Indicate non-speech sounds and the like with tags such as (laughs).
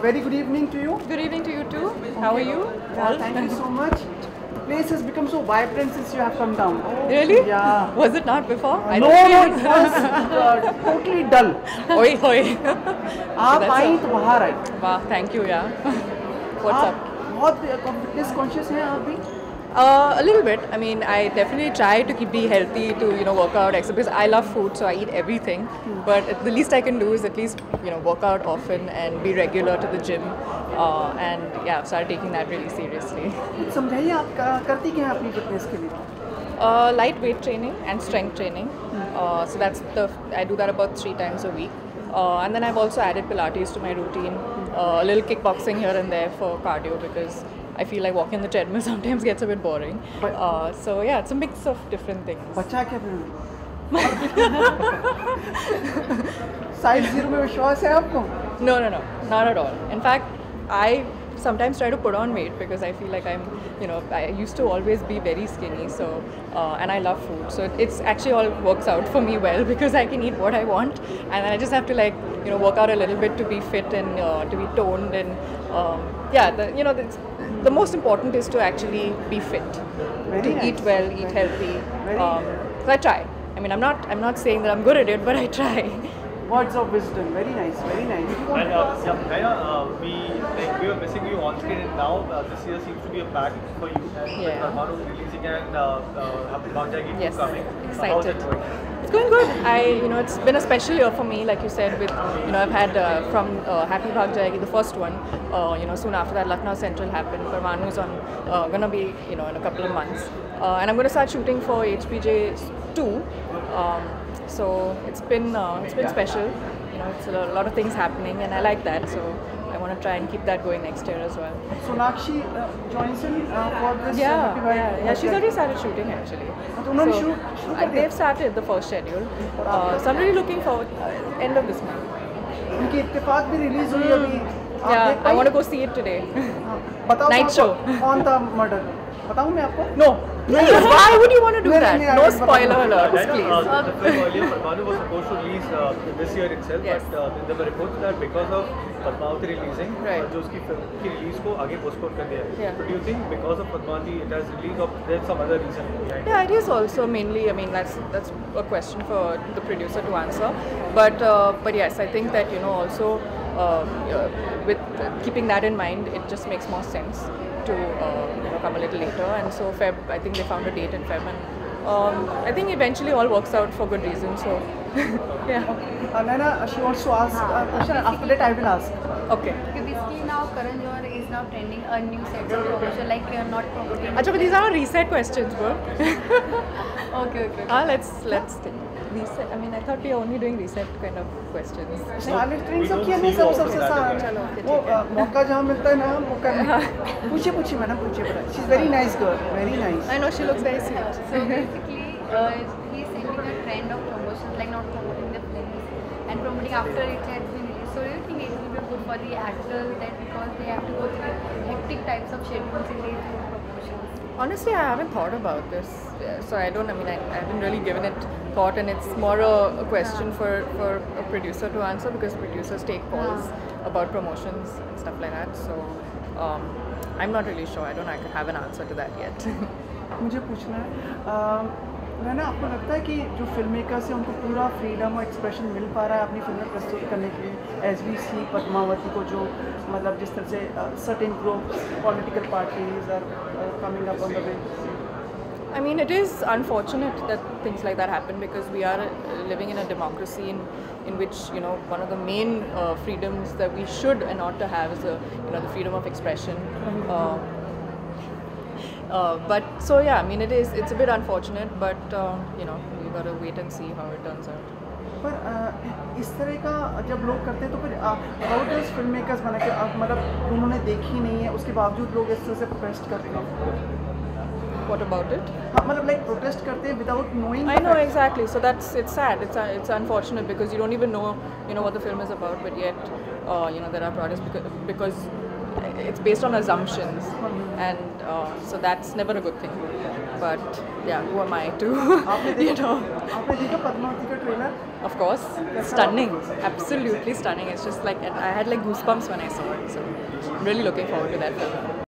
very good evening to you. Good evening to you too. How are you? Yeah, All? thank you so much. The place has become so vibrant since you have come down. Really? Yeah. Was it not before? I no, don't no, feel it was uh, totally dull. (laughs) oi, oi. आप (laughs) That's I all. तो बाहर आई wow, thank you, yeah. What's आप up? बहुत fitness conscious हैं आप भी Uh, a little bit. I mean, I definitely try to keep be healthy, to you know work out, exercise. Because I love food, so I eat everything. But the least I can do is at least you know work out often and be regular to the gym. Uh, and yeah, start taking that really seriously. कुछ समझाइए आप क- करती क्या हैं अपनी fitness के लिए Uh, light weight training and strength training. Uh, so that's the I do that about three times a week. Uh, and then I've also added Pilates to my routine. Uh, a little kickboxing here and there for cardio because I feel like walking the treadmill (laughs) sometimes gets a bit boring. But- Uh, so yeah, it's a mix of different things. बच्चा क्या फिर size zero में विश्वास है आपको No, no, no, not at all. In fact, I sometimes try to put on weight because I feel like I'm, you know, I used to always be very skinny. So, uh, and I love food. So it's actually all works out for me well (laughs) because I can eat what I want, and then I just have to like, you know, work out a little bit to be fit and uh, to be toned and, um, yeah, the, you know, the, the most important is to actually be fit, Very to nice. eat well, eat healthy. Um, so I try. I mean, I'm not, I'm not saying that I'm good at it, (laughs) but I try. Words of wisdom very nice very nice And uh, yeah, Maya, uh, we like we were missing you on screen, and now uh, this year seems to be a pack for you. Yeah. With Parmanu releasing and uh, uh, Happy Bhag Jayegi Yes, coming. How's it excited. going? It's going good. I, you know, it's been a special year for me, like you said. With, you know, I've had uh, from uh, Happy Bhag Jayegi, the first one. Uh, you know, soon after that, Lucknow Central happened. Parmanu's on, uh, gonna be, you know, in a couple of months, uh, and I'm gonna start shooting for HPJ two. Um, so it's been uh, it's been special. You know, it's a lot of things happening, and I like that. So I want to try and keep that going next year as well. Sonakshi uh, joins in uh, for this. Yeah, uh, yeah, yeah. She's already started shooting actually. So, shoot, uh, they've started the first schedule. Uh, so I'm really looking forward uh, end of this month. उनकी इत्तेफाक भी release हुई अभी I want to go see it today murder बताऊं मैं आपको no. please. Why would you want to do No, no, that? no, I No will- spoiler alerts, Diana, please. uh, the film earlier, Parmanu was supposed to release uh, this year itself, Yes. but uh, there were reports that because of Padmavati releasing, Right. uh, जो उसकी film की release को आगे postpone कर दिया है. Yeah. So do you think because of Padmavati it has released or there's some other reason behind it? Yeah, it is also mainly. I mean, that's that's a question for the producer to answer. But uh, but yes, I think that you know also uh, uh, with keeping that in mind, it just makes more sense to uh, you know come a little later. And so Feb, I think they found a date in Feb, and um, I think eventually all works out for good reason. So (laughs) yeah, Uh, Naina, she wants to ask a question. After that, I will ask. okay. Okay, basically now Karan Johar is now trending a new set of promotion like you're not promoting. Acha, but these are reset questions, bro. (laughs) Okay, okay. ah, let's let's think. reset. I mean, I thought we are only doing reset kind of questions. नहीं सब किया नहीं सब सबसे सारा चलो वो मौका जहाँ मिलता है ना मौका हाँ। पूछिए पूछिए मैडम पूछिए पूरा she is very nice girl very nice I know she looks very sweet so basically he is setting a trend of promotion like not promoting the film and promoting after it has been release so you think it will be good for the actors that because they have to go through hectic types of schedules in their promotions Honestly, I haven't thought about this, Yeah, so I don't. I mean, I, I haven't really given it thought, and it's more a, a question for for a producer to answer because producers take calls about promotions and stuff like that. So um, I'm not really sure. I don't I have an answer to that yet. (laughs) मुझे पूछना है अ, नैना आपको लगता है कि जो film makers हैं उनको पूरा फ्रीडम और एक्सप्रेशन मिल पा रहा है अपनी फ़िल्में प्रस्तुत करने के लिए एज वी सी पद्मावती को जो मतलब जिस तरह से certain groups political parties are coming up on the way I mean, it is unfortunate that things like that happen because we are uh, living in a democracy in, in which you know one of the main uh, freedoms that we should and ought to have is the you know the freedom of expression. Uh, uh, but so yeah, I mean, it is it's a bit unfortunate, but uh, you know we got to wait and see how it turns out. पर अ, इस तरह का जब लोग करते हैं तो फिर हाउ डज फ़िल्म मेकर्स बना के अ, मतलब उन्होंने देखी नहीं है उसके बावजूद लोग इस तरह से प्रोटेस्ट करते हैं What about it? हाँ मतलब लाइक प्रोटेस्ट करते हैं without knowing I know exactly. So that's it's sad. It's uh, it's unfortunate because you don't even know you know what the film is about, but yet uh, you know there are protests because because it's based on assumptions, and uh, so that's never a good thing. But yeah, who am I to, (laughs) you know? of course, stunning, absolutely stunning. It's just like I had like goosebumps when I saw it. So I'm really looking forward to that film.